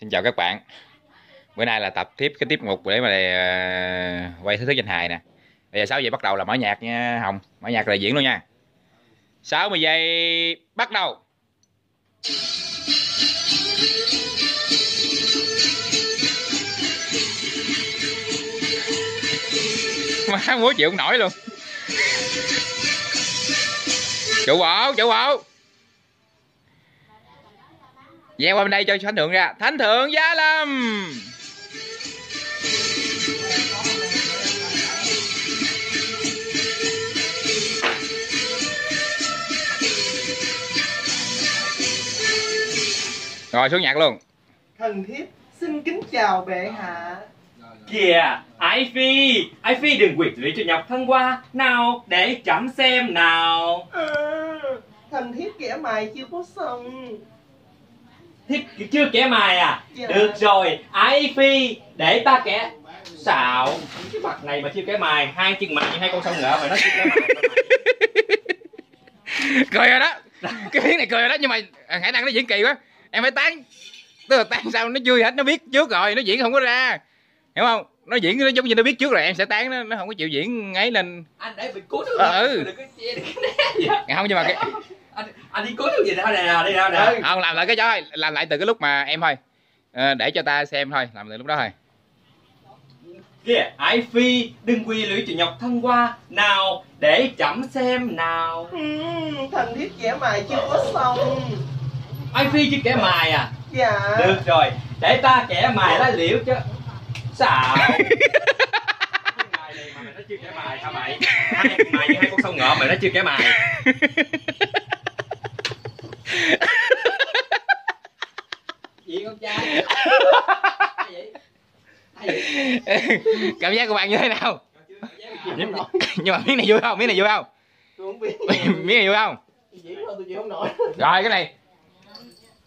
Xin chào các bạn. Bữa nay là tập tiếp cái tiếp mục để mà ờ, quay thứ thức danh hài nè. Bây giờ 6 giây bắt đầu là mở nhạc nha Hồng. Mở nhạc là diễn luôn nha. 60 giây bắt đầu. Má múa chịu không nổi luôn. Chủ bộ, chủ bộ Gieo qua bên đây cho thánh thượng ra. Thánh thượng Giá Lâm Rồi xuống nhạc luôn. Thần thiếp xin kính chào bệ hạ. Kìa, Ái Phi, Ái Phi đừng quyệt lụy cho nhọc thân qua. Nào, để chậm xem nào. À, Thần thiếp kẻ mày chưa có xong Thiếp chưa kẻ mài à? Dạ. Được rồi, Ái Phi, để ta kẻ xạo. Cái mặt này mà chưa kẻ mài Hai chân mày như hai con sông ngựa mà nó chưa kẻ mài Cười rồi đó. Cái tiếng này cười rồi đó Nhưng mà à, khả năng nó diễn kỳ quá. Em phải tán Tức là tán sao nó vui hết Nó biết trước rồi Nó diễn không có ra. Hiểu không? Nó diễn nó giống như nó biết trước rồi Em sẽ tán nó Nó không có chịu diễn ấy lên. Anh để bị thức Ờ, ừ. Đừng có che, đừng có né vậy. Không nhưng mà cái anh, anh đi cố thức gì đâu nè, đi đâu nè Không làm lại cái đó thôi. Làm lại từ cái lúc mà em thôi. Ờ, Để cho ta xem thôi. Làm từ lúc đó thôi. Kìa, Ái Phi, đừng quy lụy cho nhọc thân qua Nào, để chậm xem nào. Ừ, Thần thiếp kẻ mày chưa có xong. Ái Phi chứ kẻ mài à? Dạ. Được rồi, để ta kẻ mài lá liễu chứ. Xạo. Cái mài này mà mày nói chưa kẻ mài hả mày? Hai con mài như hai con sâu ngựa mày nói chưa kẻ mài Gì con trai Ai vậy? Ai vậy? Cảm giác của bạn như thế nào? Nhưng, mà miếng này vui không? Miếng này vui không? Tôi không biết. Miếng này vui không? Diễn thôi tôi chịu không nổi. Rồi cái này.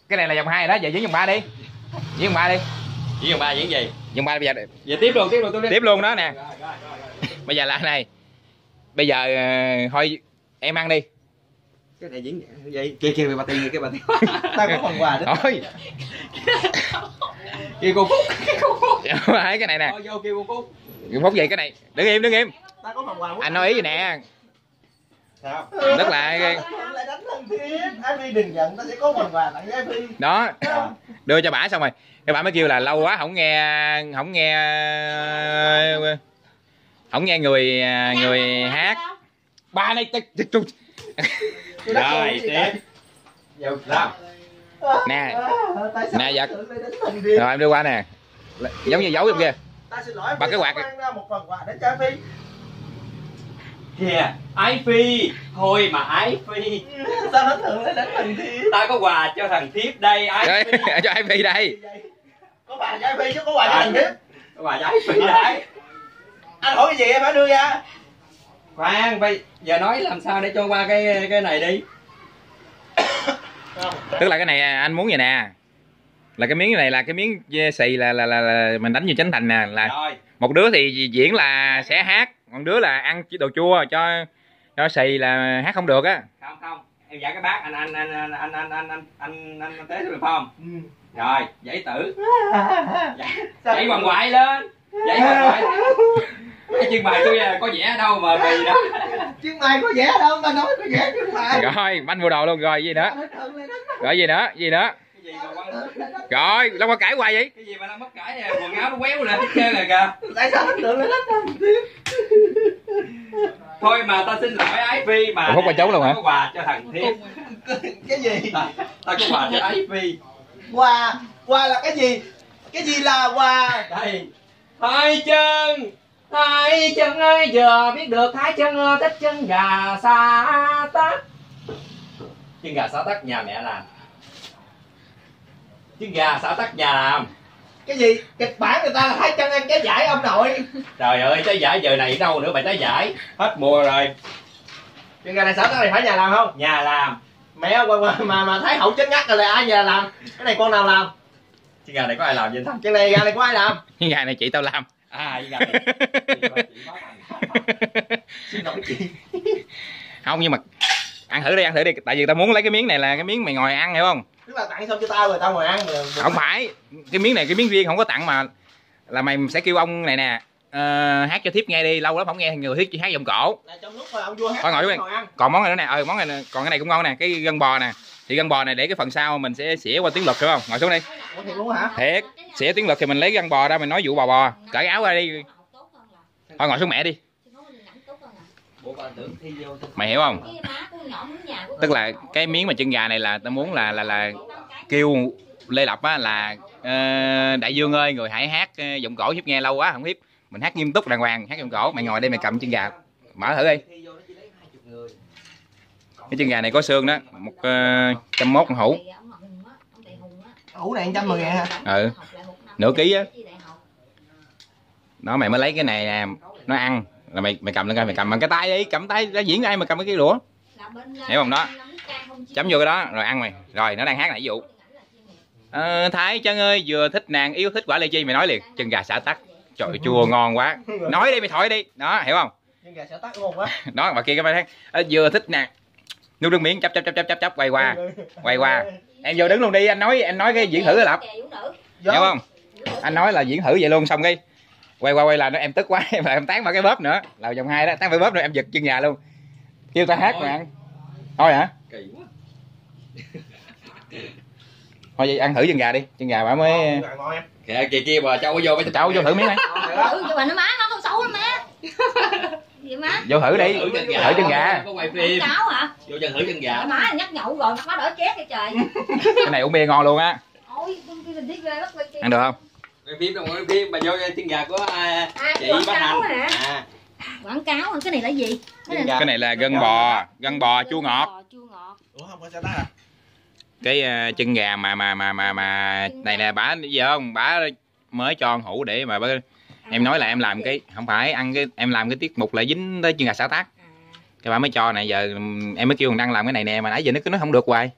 Cái này là vòng hai đó. Giờ diễn vòng ba đi. Diễn vòng ba đi. Diễn vòng ba diễn gì? vòng ba bây giờ Giờ tiếp luôn, tiếp luôn, tôi đi tiếp luôn đó nè. Rồi, rồi, rồi, rồi. bây giờ là cái này. Bây giờ ờ, thôi em ăn đi Cái này diễn vậy Kìa kìa bà tiền kìa bà tiền Ta có phần quà đó thôi Kìa cô Phúc Kìa cô Phúc. Thấy cái này nè. Vô kêu cô Phúc. Phút gì cái này. Đứng im đứng im. Ta có phần quà anh nói ý gì nè? Sao? Thượng lại đừng giận Ta sẽ có phần quà tặng Phi. Đó. Đưa cho bả xong rồi. Cái bả mới kêu là lâu quá không nghe không nghe không nghe người người hát. ba này Rồi, tiếp. sao? vậy? Nè. Sao Nè, giật. rồi em đưa qua nè. Giống như giấu trong kia Ta xin lỗi Bằng cái quạt Kìa, Ái Phi. Thôi mà Ái Phi. Sao thánh thượng lại đánh thần thiếp Ta có quà cho thằng thiếp đây Ái Đấy, Phi. cho ai phi đây. Có quà cho Ai Phi chứ có quà cho thần thiếp. Có quà cho Ái Phi đây. Anh hỏi cái gì em phải đưa ra Khoan, bây giờ nói làm sao để cho qua cái cái này đi tức là cái này anh muốn vậy nè là cái miếng này là cái miếng xì là là, là, là mình đánh vô chánh thành nè là Rồi, một đứa thì diễn là sẽ hát còn đứa là ăn đồ chua cho cho xì là hát không được á không không Em giải cái bát anh anh anh anh anh anh anh anh anh anh anh tế được không? ừ. Rồi, giấy tử Sao Giấy hoàng ngoại lên Giấy hoàng ngoại Cái chân bài tôi à, có vẽ ở đâu mà bì đó. Chứ mày có vẽ đâu mà nói có vẽ chứ mày. Rồi banh mua đồ luôn rồi gì nữa? Rồi gì nữa gì nữa? Rồi long qua cãi hoài vậy? Cái gì mà nó mất cãi nè, quần áo nó quéo lên hết trơn rồi kìa. Tại sao thần thiếp Thôi mà ta xin lỗi Ái Phi mà Phúc qua trốn luôn hả? Ta có quà cho thằng thiếp cái gì? Ta, ta có quà cho Ái Phi. Quà quà là cái gì? Cái gì là quà? Đây Hai chân Hai chân ơi giờ biết được hai chân thích chân gà xa tắc Chân gà xá tắc nhà mẹ làm. Chân gà xá tắc nhà làm. Cái gì? Kịch bản người ta là hai chân em cái giải ông nội. Trời ơi trái giải giờ này đâu nữa mày trái giải. Hết mùa rồi. Chuyện này sở này phải nhà làm không? Nhà làm. Mẹ mà mà mà, mà thái hậu chết ngắt rồi là ai nhà làm? Cái này con nào làm? Chân gà này có ai làm vậy không? cái này gà này có ai làm? Cái ngày này chị tao làm À báo thành. xin lỗi chị. Không nhưng mà ăn thử đi ăn thử đi. Tại vì tao muốn lấy cái miếng này là cái miếng mày ngồi ăn hiểu không? Tức là tặng xong cho tao rồi tao ngồi ăn mà không phải. Cái miếng này cái miếng riêng không có tặng mà là mày sẽ kêu ông này nè ờ, hát cho thiếp nghe đi. Lâu lắm không nghe người thiếp chỉ hát giọng cổ. Là trong lúc mà ông vua hát ngồi ngồi ăn. còn món này nữa nè. Ờ món này còn cái này cũng ngon nè. Cái gân bò nè. Thì gân bò này để cái phần sau mình sẽ xỉa qua tiếng lực hiểu không? Ngồi xuống đi Ủa thiệt luôn hả? Thiệt. Xỉa tiếng lực thì mình lấy gân bò ra mình nói vụ bò bò. Cởi áo ra đi. Thôi ngồi xuống mẹ đi. Mày hiểu không? Tức là cái miếng mà chân gà này là tao muốn là là là kêu lê lộc á là uh, đại dương ơi người hãy hát ờ, giọng cổ hiếp nghe lâu quá không hiếp mình hát nghiêm túc đàng hoàng hát giọng cổ. Mày ngồi đây mày cầm chân gà. Mở thử đi. Cái chân gà này có xương đó. Một uh, trăm mốt con hũ ủ này 110 ngàn hả? Ừ. Nửa ký á. Đó mày mới lấy cái này nè. Nó ăn. Là mày mày cầm lên coi mày cầm bằng cái tay đi. Cầm tay ra diễn ai mà cầm cái đũa. Hiểu không đó? chấm vô cái đó rồi ăn mày. Rồi nó đang hát nãy vụ. Ờ, thái chân ơi vừa thích nàng yêu thích quả lê chi mày nói liền. Chân gà xả tắc. Trời chua ngon quá. Nói đi mày thổi đi. Đó hiểu không? Nhưng gà sẽ tắt ngon quá. Đó bà kia cái mày thấy ờ, vừa thích nàng. Nuốt nước miếng chấp chấp chấp chấp chấp chấp quay qua. Quay qua em vô đứng luôn đi anh nói anh nói cái diễn thử cái lập hiểu không anh nói là diễn thử vậy luôn xong cái quay qua quay lại nó em tức quá em là em tán vào cái bóp nữa. Là vòng hai đó tán vào bóp nữa em giật chân gà luôn. Kêu ta hát mà ăn. Thôi hả? Kỳ quá. thôi vậy ăn thử chân gà đi chân gà bà mới Kìa kìa kia bà cho vô mấy cháu vô thử miếng này. Ừ, cho bà nó má nó không xấu lắm má má? Vô thử đi. Thử chân gà. thử chân gà. Có quay phim. cháu hả? Vô chân thử chân gà. má nhắc nhậu rồi má đỡ chết cái trời. Cái này uống bia ngon luôn á. Ăn được không? Quay phim đâu quay phim. Bà vô chân gà của à, À, chị quảng Bá cáo Thành. hả? À, quảng cáo cái này là gì? Cái này gà. cái này là gân bò. gân bò chua ngọt Bò chua ngọt. Ủa không có sao à cái ờ, chân gà mà mà mà mà mà này nè bả gì không? Bả mới cho con hũ để mà bả em nói là em làm cái không phải ăn cái em làm cái tiết mục là dính tới chân gà xả tác. À, cái bà mới cho này giờ ừm, em mới kêu thằng đăng làm cái này nè mà nãy giờ nó cứ nó không được hoài.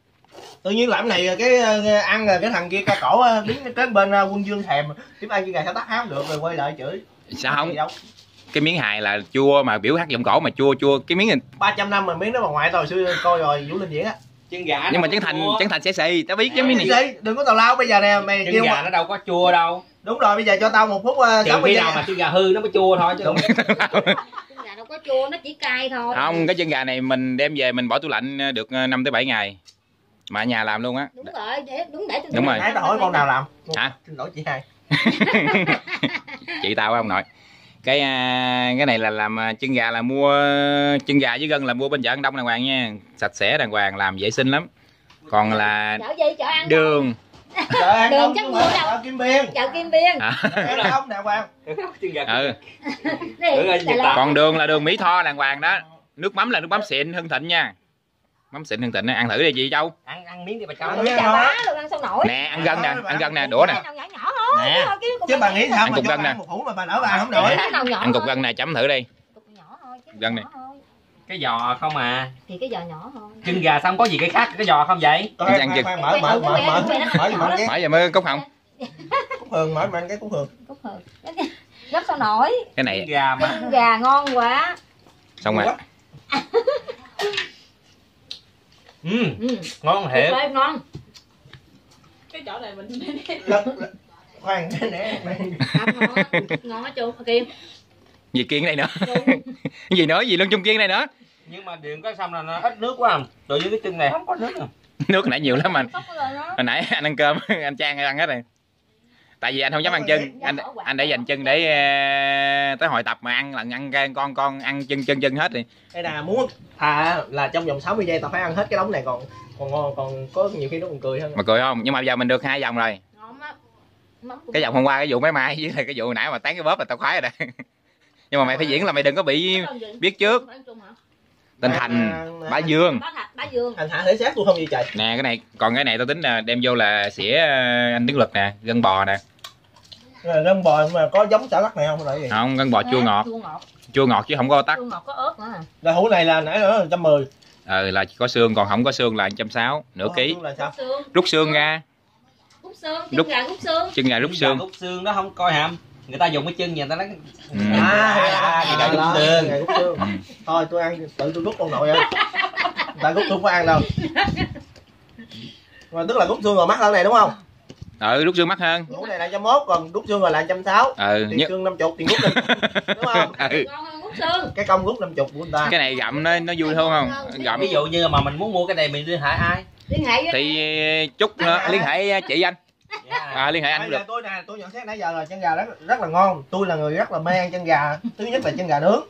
Tự nhiên làm cái này cái ờ, ăn rồi cái thằng kia ca cổ ờ, đứng cái bên ờ, quân dương thèm. Tiếp ăn cái gà sẽ tắt hám được rồi quay lại chửi. Sao không cái miếng hài là chua mà biểu hát giọng cổ mà chua chua cái miếng này. 300 năm mà miếng đó bà ngoại tao xưa coi rồi vũ linh diễn á. Chân gà nhưng mà nó trấn thành trấn thành sẽ xì tao biết cái miếng này đừng có tào lao bây giờ nè mày Chân kêu gà mà nó đâu có chua đâu. Đúng rồi bây giờ cho tao một phút uh, Trừ 60 khi nào mà chân gà hư nó mới chua thôi chứ. Đúng. con gà đâu có chua nó chỉ cay thôi. Không cái chân gà này mình đem về mình bỏ tủ lạnh ờ, được 5 tới 7 ngày. Mà ở nhà làm luôn á. Đúng rồi để đúng để tôi Đúng rồi. nãy tao hỏi con nào làm? Hả? xin lỗi chị hai. Chị tao á ông nội. Cái à, cái này là làm chân gà là mua chân gà với gân là mua bên chợ Đông đàng hoàng nha. Sạch sẽ đàng hoàng làm vệ sinh lắm. Còn là chợ gì? Chợ ăn đường Chợ An Đường Đông chắc mua đâu. chợ Kim Biên. Chợ kim biên. À, An Đông đàng hoàng. Chân gà. ừ là Lạt. còn đường là đường Mỹ Tho đàng hoàng đó. Nước mắm là nước mắm xịn hưng thịnh nha. Mắm xịn hưng thịnh á, ăn thử đi chị Châu. Ăn ăn miếng đi bà cho. ơi, chà bá luôn ăn sao nổi? Nè ăn gân nè ăn gân nè đũa nè. Cái nào nhỏ nhỏ thôi Nè. chứ bà nghĩ sao Ăn mà cục cho gân bà nè. ăn một hũ mà bà nở bà không nổi. Ăn cục gân nè chấm thử đi. Cục nhỏ thôi cái Gân này. Cái giò không à. thì cái giò nhỏ thôi Chân gà xong có gì cái khác cái giò không vậy? Khoan, ăn chừng. mở mở mở mở mở mở giờ mới cốc không cúc hường mở anh cái cúc hường cúc hờ gấp sao nổi cái này gà mà. chân gà ngon quá xong rồi Ừ, ừ. ngon thiệt. Ngon cái chỗ này mình khoan cái nè ngon á. chú kia gì kiên cái này nữa? Cái gì nữa gì lưng chung kiên này nữa? Nhưng mà điền cái xong là nó ít nước quá à. Tự nhiên cái chân này. Không có nước à. nước nãy nhiều lắm anh. Sốc rồi đó. Hồi nãy anh ăn cơm anh trang ăn hết rồi. Tại vì anh không dám ăn chân. Anh anh để dành chân để ờ, tới hội tập mà ăn lần ăn con con ăn chân chân chân hết rồi. Đây là muốn thà là trong vòng 60 giây tao phải ăn hết cái đống này còn còn ngon còn có nhiều khi nó còn cười hơn. Mà cười không? Nhưng mà giờ mình được hai vòng rồi. Cái vòng hôm qua cái vụ máy mai với lại cái vụ hồi nãy mà tán cái bóp là tao khoái rồi đó nhưng mà mày phải diễn là mày đừng có bị biết trước. Tên thành bá dương. Bá dương. Thành thả thể xác tôi không gì trời? Nè cái này còn cái này tao tính là đem vô là xỉa ờ, anh tiếng lực nè gân bò nè. Gân bò mà có giống xả lắc này không? Là gì? Không gân bò chua ngọt. chua ngọt. Chứ không có tắc chua ngọt có ớt nữa à. là hũ này là nãy nữa trăm mười. Ờ là chỉ có xương còn không có xương là trăm sáu nửa ký. là sao? Xương. Rút xương ra. Cút xương Rút. chân gà cút xương. chân gà rút xương. Rút xương đó không coi hàm. Người ta dùng cái chân người ta lấy à, à, à, à, xương Ừ. thôi tôi ăn tự tôi rút con nội ơi tại rút xương có ăn đâu. Mà tức là rút xương rồi mắc hơn này đúng không? Ừ rút xương mắc hơn. Rút này là trăm mốt còn rút xương rồi là trăm sáu. Ừ tiền nhất xương năm chục tiền rút đi. Đúng không? Ừ. ngon hơn hút xương. Cái công rút năm chục của người ta. Cái này gặm nó nó vui hơn không? Gặm ví dụ như mà mình muốn mua cái này mình liên hệ ai? Liên hệ với thì chúc ờ, liên hệ chị anh Dạ. à, liên hệ anh Bây cũng giờ được tôi nè tôi nhận xét nãy giờ là chân gà rất rất là ngon. Tôi là người rất là mê ăn chân gà. Thứ nhất là chân gà nướng.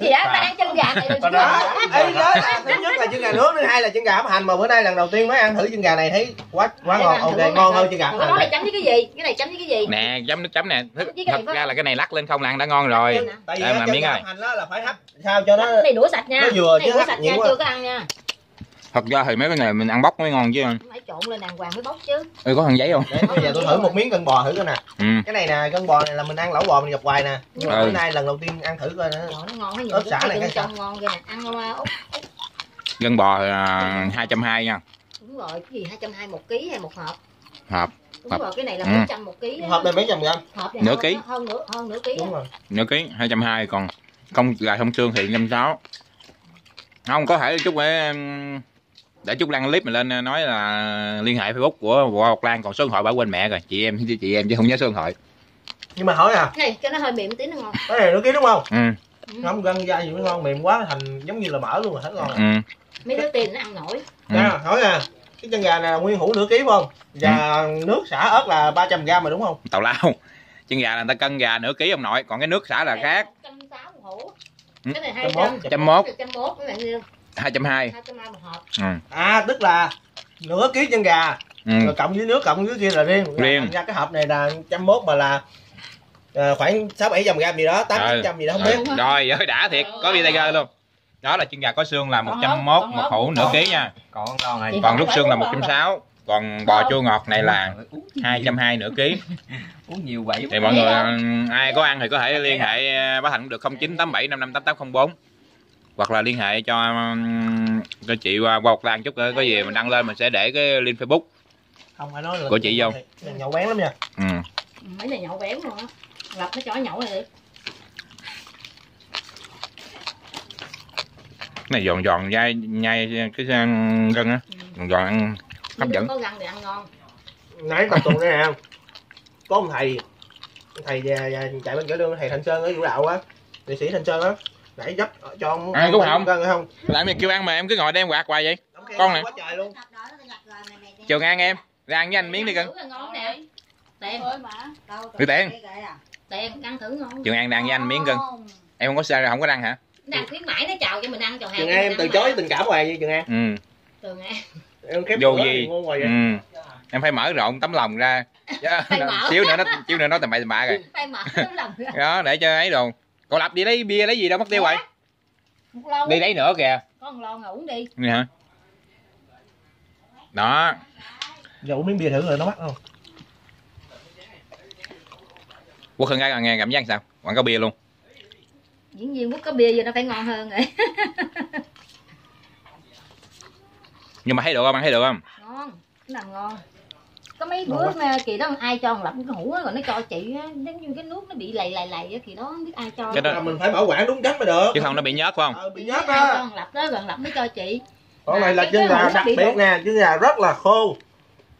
Chị đã ta ăn chân gà này chưa? đó. ấy đó thứ nhất là chân gà nướng thứ hai là chân gà ấm hành. Mà bữa nay lần đầu tiên mới ăn thử chân gà này thấy quá quá ngon. ok ngon hơn chân gà. Cái hành này chấm với cái gì? Cái này chấm với cái gì? Nè chấm nước chấm nè. Thật có- ra là cái này lắc lên không là ăn đã ngon rồi. Tại vì mà chân miếng gà ơi. hành đó là phải hấp sao cho nó cái này đũa sạch nha. nó vừa chứ hấp sạch nhiều nha quá. chưa có ăn nha thật ra thì mấy cái này mình ăn bóc mới ngon chứ. Phải trộn lên đàng hoàng mới bóc chứ. Ừ có thằng giấy không? Để bây giờ tôi thử một miếng gân bò thử coi nè. Ừ. Cái này nè gân bò này là mình ăn lẩu bò mình gặp hoài nè. Nhưng mà Ừ. bữa nay lần đầu tiên ăn thử coi nữa nó ngon hay nhiều Ớt xả này cái cái trong ngon kia nè ăn qua út gân bò uh, hai trăm hai nha. Đúng rồi cái gì hai trăm hai một ký hay một hộp? Hộp. Đúng Hộp. rồi cái này là Ừ. bốn trăm một ký hộp này mấy trăm gram hộp này Nửa ký. hơn nửa hơn nửa ký đúng rồi. Nửa ký hai trăm hai còn không gà không xương thì trăm sáu. Không có thể chút để để chút đăng clip mình lên ờ, nói là liên hệ facebook của võ Ngọc Lan còn số điện thoại bảo quên mẹ rồi. Chị em chị em chứ không nhớ số điện thoại. Nhưng mà hỏi à? Cái này cho nó hơi mềm tí nó ngon cái này nó ký đúng không? Ừ. Ừ. không gân da gì mới ngon mềm quá thành giống như là mỡ luôn rồi hết ngon rồi. ừ. Mấy đứa tiền nó ăn nổi. Ừ. Nè, hỏi à cái chân gà này là nguyên hũ nửa ký phải không? Và nước xả ớt là 300 gram mà đúng không? Tào lao. Chân gà là người ta cân gà nửa ký ông nội còn cái nước xả là khác. trăm sáu một hũ. Ừ. cái này hai Trăm trăm. mốt. trăm mốt. Trăm mốt các bạn yêu hai trăm hai. Hai trăm hai một hộp. Ừ. à tức là nửa ký chân gà ừ. rồi cộng với nước cộng với kia là riêng. Riêng. Thành ra cái hộp này là trăm mốt mà là à, khoảng sáu bảy trăm gram gì đó tám Ừ. trăm gì đó không biết. Rồi rồi ơi đã thiệt có video luôn. Đó là chân gà có xương là 101 một hũ nửa ký nha. Còn con này? Còn lúc xương là 160 còn bò chua ngọt này là uống 220 nửa ký. Uống nhiều vậy. Thì mọi người ừ, ai có ăn thì có thể liên hệ ờ, bá Thành cũng được 0987 558804 hoặc là liên hệ cho cho chị qua qua một lan chút nữa có gì mình đăng lên mình sẽ để cái link Facebook không phải nói là Của chị vô. Nhậu bén lắm nha. Ừ. mấy này nhậu béo luôn á lập nó cho nhậu này đi. Cái này giòn giòn nhai nhai cái gân á. Giòn giòn ăn hấp dẫn. Có găng thì ăn ngon. Nãy tập tuần đây nè có một thầy thầy về, về chạy bên cửa đường thầy Thành Sơn ở vũ đạo á. Nghệ sĩ Thành Sơn á nãy dấp cho ông Ai cũng không. cân không? Lại mày kêu ăn mà em cứ ngồi đem quạt hoài vậy? Con này. quá trời luôn. Chiều ngang em. Ra ăn với anh miếng đi cưng. Tiền. Đưa tiền. tiền ăn thử ngon. Chiều ngang đang với anh miếng cưng. Em không có sao không có răng hả? Đang khuyến mãi nó chào cho mình ăn chào hàng Trường em từ chối tình cảm hoài như Trường An ừ. Trường em. Khép vô cửa gì? vậy. Ừ. Em phải mở rộng tấm lòng ra. Mở. xíu nữa nó xíu nữa nó tầm bậy tầm bạ rồi. Phải mở tấm lòng ra. Đó để cho ấy đồ còn lập đi lấy bia lấy gì đâu mất tiêu vậy một lon đi lấy nữa kìa. Có một lon uống đi. Vậy hả? Đó. Giờ uống miếng bia thử rồi nó mắc không? Quốc hưng cái nghe cảm giác sao? Quảng cáo bia luôn. Diễn viên quốc có bia vô nó phải ngon hơn rồi. Nhưng mà thấy được không? Ăn thấy được không? Ngon nó là ngon có mấy bữa mà kỳ đó ai cho lập cái hũ á rồi nó cho chị á giống như cái nước nó bị lầy lầy lầy á kỳ đó không biết ai cho Cái đó- Là mình phải bảo quản đúng cách mới được. Chứ không nó bị nhớt phải không? Ờ, bị nhớt ai cho á. một lập đó rồi lập mới cho chị. Con này là chân gà đặc biệt nè chân gà rất là khô.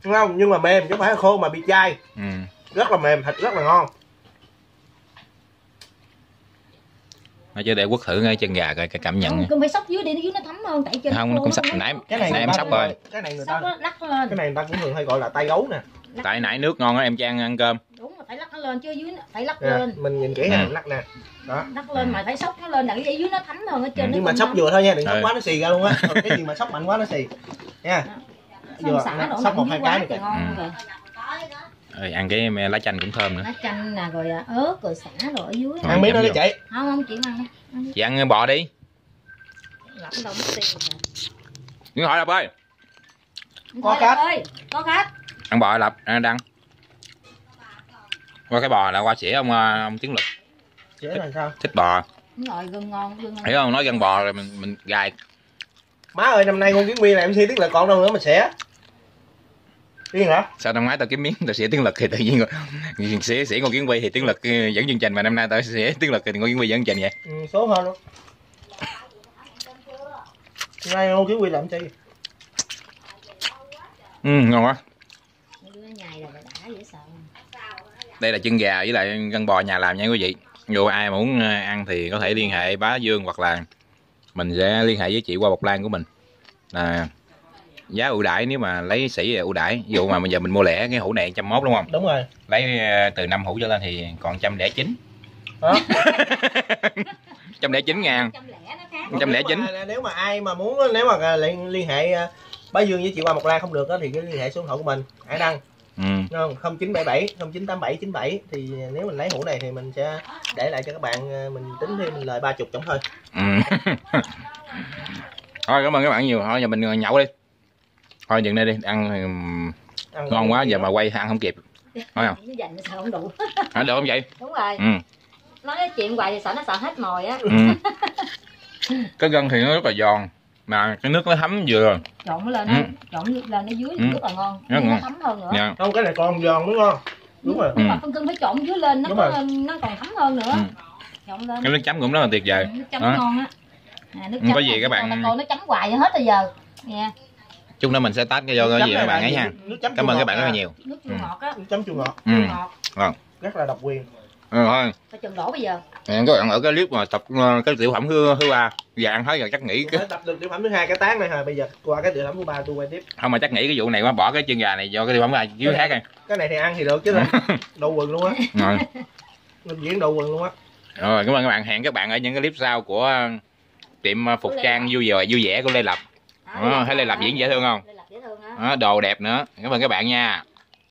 Đúng không nhưng mà mềm chứ không phải khô mà bị chai ừ. rất là mềm thịt rất là ngon chứ để quốc thử ngay chân gà coi cái cảm nhận không, không phải sóc dưới đi dưới nó thấm hơn tại trên không nó cũng sắp nãy cái này nãy em cũng- rồi. cái này người sóc ta lắc lên. cái này người ta cũng thường hay gọi là tay gấu nè. Tại nãy nước ngon á em cho ăn cơm. Đúng là phải lắc nó lên chứ dưới phải lắc nè, lên. mình nhìn kỹ Ừ. nè lắc nè. Đó. Lắc lên mà phải sóc nó lên là cái dưới nó thấm hơn ở trên Ừ. nó nhưng mà sóc vừa thôi nha đừng sóc Ừ. quá nó xì ra luôn á. Cái gì mà sóc mạnh quá nó xì. Nha. Xong vừa sóc một hai cái thì kìa. ngon Ừ. rồi Ơi, ăn cái lá chanh cũng thơm nữa. Lá chanh nè rồi à, ớt rồi xả rồi ở dưới ăn miếng nữa đi chị không không chị ăn đi chị ăn bò đi. Lọc đâu mất tiền rồi. Nguyễn hỏi lập ơi. Có khách. ơi có khách. Ăn bò lập ăn đăng qua cái bò là qua xỉa ông ờ, ông tiến lực. Chị là sao? Thích bò. Đúng rồi gừng ngon gừng ngon. Hiểu không? Nói gần bò rồi mình mình gài. Má ơi năm nay con kiến nguyên này MC tiếc là còn đâu nữa mình sẽ Điên hả? sao năm ngoái tao kiếm miếng tao xỉa tiến lực thì tự nhiên rồi xỉa xỉa con kiến quy thì tiến lực ờ, dẫn chương trình mà năm nay tao xỉa tiến lực thì con kiến quy dẫn chương trình vậy. Ừ, số hơn luôn. Nay ô kiếm quy làm chi? Ừ ngon quá. Đây là chân gà với lại gân bò nhà làm nha quý vị. Dù ai muốn ờ, ăn thì có thể liên hệ bá dương hoặc là mình sẽ liên hệ với chị qua bọc lan của mình. Là giá ưu đãi nếu mà lấy sỉ ưu đãi. Ví dụ mà bây giờ mình mua lẻ cái hũ này trăm mốt đúng không? Đúng rồi. Lấy ờ, từ năm hũ trở lên thì còn trăm lẻ chín. Trăm lẻ chín ngàn. Trăm lẻ chín. Nếu mà- ai mà muốn nếu mà liên, liên hệ à, bá dương với chị qua một lan không được á thì cứ liên hệ số điện thoại của mình hải đăng. Ừ. đúng không? 0977 098797 thì nếu mình lấy hũ này thì mình sẽ để lại cho các bạn mình tính thêm mình lời ba chục tổng thôi. Ừ. thôi cảm ơn các bạn nhiều. Thôi giờ mình nhậu đi thôi dừng đây đi ăn thì, ừm, Ăn ngon quá giờ mà quay ăn không kịp Phải không? nó dành sao không đủ hả được không vậy đúng rồi ừ. nói cái chuyện hoài thì sợ nó sợ hết mồi á ừ. cái gân thì nó rất là giòn mà cái nước nó thấm vừa rồi trộn nó lên Ừ. nó trộn lên nó dưới Ừ. rất là ngon Rất nó ngon. thấm hơn nữa nha không cái này còn giòn đúng không đúng rồi Ừ. nhưng mà phân cưng phải trộn dưới lên nó có, rồi. nó còn thấm hơn nữa Ừ. trộn lên cái nước chấm cũng rất là tuyệt vời Ừ, nước chấm Đó. ngon á à, nước Ừ, có chấm gì này các bạn- con- con nó chấm hoài hết bây giờ nha chung nữa mình sẽ tách cái vô cái gì các bạn này ấy nha. cảm ơn các bạn rất là nhiều. Nước chua Ừ. ngọt á. Chấm chua ngọt. Ừ. ngọt. Rất là độc quyền. Ừ thôi. Phải chừng đổ bây giờ? Các bạn ở cái clip mà tập ờ, cái tiểu phẩm thứ thứ ba. Giờ ăn thấy rồi chắc nghĩ cái tập được tiểu phẩm thứ hai cái tán này hả bây giờ qua cái tiểu phẩm thứ ba tôi quay tiếp. Không mà chắc nghĩ cái vụ này quá bỏ cái chân gà này vô cái tiểu phẩm này chứ khác rồi cái này thì ăn thì được chứ đầu quần luôn á. Rồi. Mình diễn đầu quần luôn á. Rồi cảm ơn các bạn. Hẹn các bạn ở những cái clip sau của ờ, tiệm ờ, phục trang vui vẻ vui vẻ của lê lập À, Ờ, thấy Lê Lập diễn dễ thương không? Lê Lập dễ thương á Đó, đồ đẹp nữa. Cảm ơn các bạn nha